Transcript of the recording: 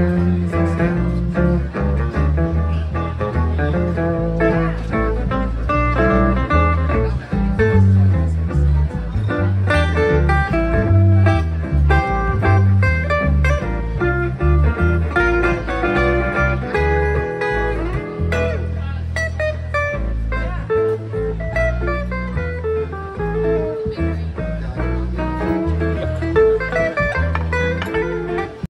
and.